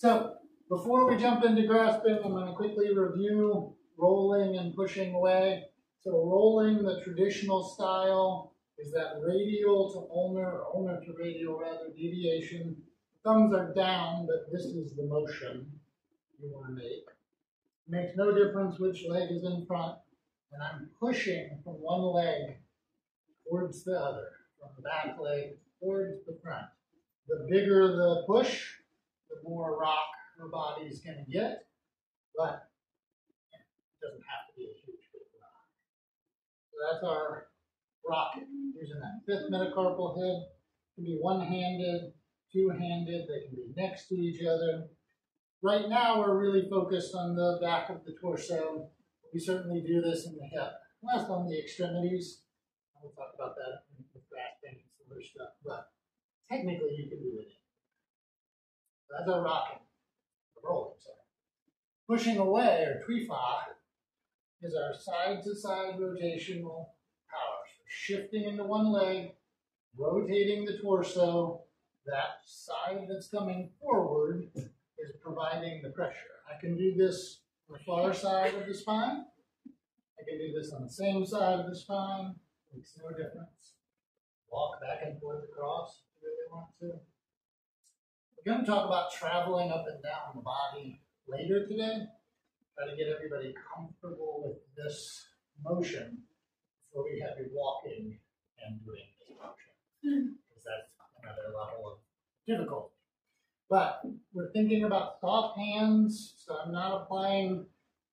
So before we jump into grasping, I'm going to quickly review rolling and pushing away. So rolling, the traditional style, is that radial to ulnar, or ulnar to radial rather, deviation. Thumbs are down, but this is the motion you want to make. Makes no difference which leg is in front. And I'm pushing from one leg towards the other, from the back leg towards the front. The bigger the push, the more rock her body is going to get, but it doesn't have to be a huge big rock. So that's our rocket using that fifth metacarpal head. It can be one-handed, two-handed, they can be next to each other. Right now, we're really focused on the back of the torso. We certainly do this in the hip, less on the extremities. We'll talk about that with grasping and some other stuff, but technically you can do it. Our rocking, rolling, sorry. Pushing away, or tui fa, is our side-to-side -side rotational power. So shifting into one leg, rotating the torso, that side that's coming forward is providing the pressure. I can do this on the far side of the spine. I can do this on the same side of the spine. Makes no difference. Walk back and forth across if you really want to. We're going to talk about traveling up and down the body later today. Try to get everybody comfortable with this motion before we have you walking and doing this motion. Because that's another level of difficulty. But we're thinking about soft hands, so I'm not applying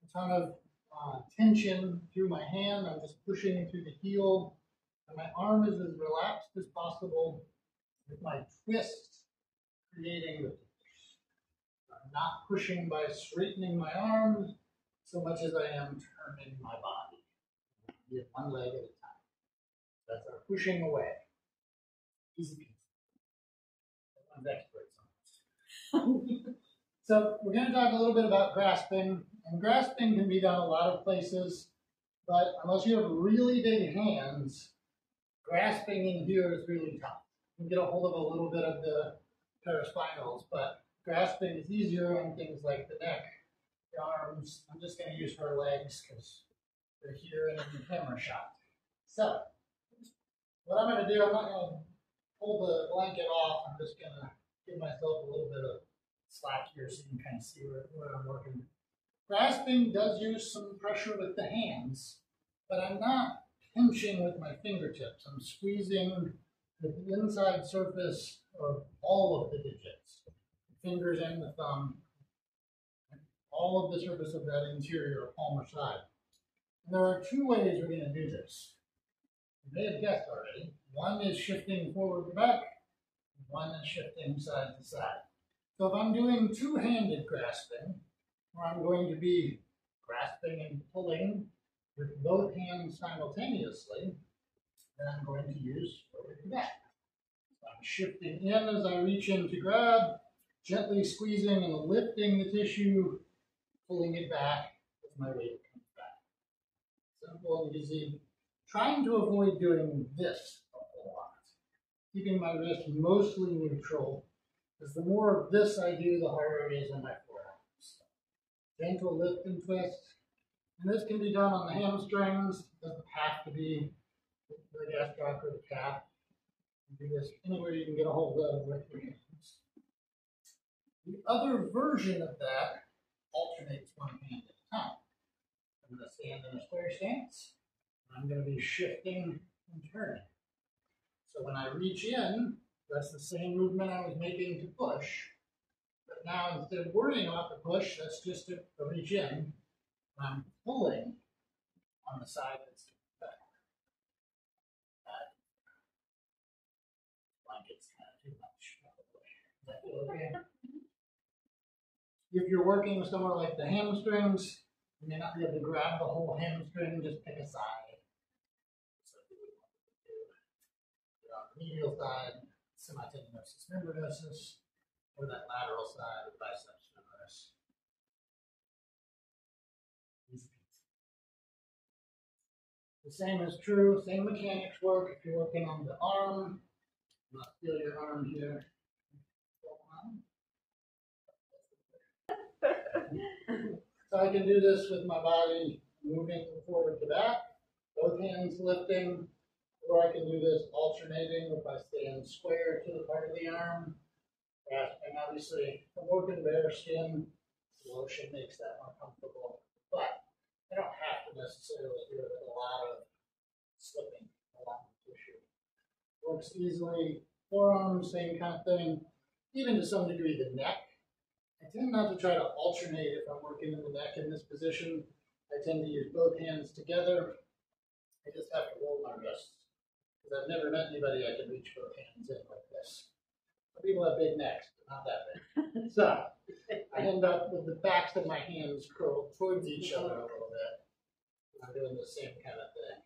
a ton of uh, tension through my hand. I'm just pushing through the heel. And my arm is as relaxed as possible with my twist creating. I'm not pushing by straightening my arms so much as I am turning my body. One leg at a time. That's our pushing away. Easy peasy. Everyone's experts so we're going to talk a little bit about grasping. And grasping can be done a lot of places, but unless you have really big hands, grasping in here is really tough. You can get a hold of a little bit of the paraspinals, but grasping is easier on things like the neck, the arms. I'm just going to use her legs because they're here in the camera shot. So, what I'm going to do, I'm not going to pull the blanket off. I'm just going to give myself a little bit of slack here so you can kind of see where, where I'm working. Grasping does use some pressure with the hands, but I'm not pinching with my fingertips. I'm squeezing the inside surface of all of the digits, fingers and the thumb, all of the surface of that interior palmar side. And there are two ways we're going to do this. You may have guessed already. One is shifting forward to back, one is shifting side to side. So if I'm doing two-handed grasping, where I'm going to be grasping and pulling with both hands simultaneously, I'm going to use back. So I'm shifting in as I reach in to grab, gently squeezing and lifting the tissue, pulling it back as my weight comes back. Simple and easy. Trying to avoid doing this a whole lot. keeping my wrist mostly neutral, because the more of this I do, the harder it is on my forearms. Gentle lift and twist. And this can be done on the hamstrings. It doesn't have to be the gastroc or the. You do this anywhere you can get a hold of with your hands. The other version of that alternates one hand at a time. I'm going to stand in a square stance. I'm going to be shifting and turning. So when I reach in, that's the same movement I was making to push. But now instead of worrying about the push, that's just a, a reach in. I'm pulling on the side that's back. That blanket's kind of too much. okay? If you're working with somewhere like the hamstrings, you may not be able to grab the whole hamstring, just pick a side. medial side, semitendinosus membranosus, or that lateral side of biceps femoris. The same is true, same mechanics work if you're working on the arm. Not feel your arm here. So I can do this with my body moving forward to back, both hands lifting, or I can do this alternating if I stand square to the part of the arm. And obviously, I'm working bare skin, lotion makes that more comfortable, but I don't have to necessarily do it with a lot of slipping along the tissue. Works easily, forearms, same kind of thing, even to some degree the neck. I tend not to try to alternate if I'm working in the neck in this position. I tend to use both hands together. I just have to hold my wrists. Because I've never met anybody I can reach both hands in like this. Some people have big necks, but not that big. So I end up with the backs of my hands curled towards each other a little bit. I'm doing the same kind of thing.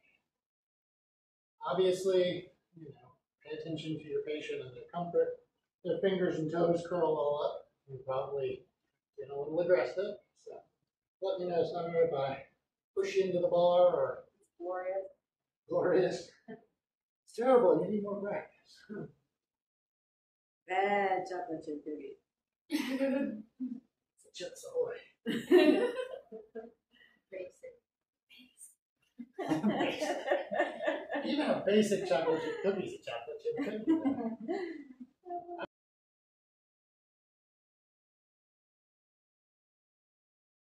Obviously, you know, pay attention to your patient and their comfort. Their fingers and toes curl all up. You probably get a little aggressive. So let me know, Summer, if I push you into the bar or Glorious. glorious. It's terrible. You need more practice. Bad chocolate chip cookie. it's a Chips ahoy. Even a basic chocolate chip cookie is a chocolate chip cookie.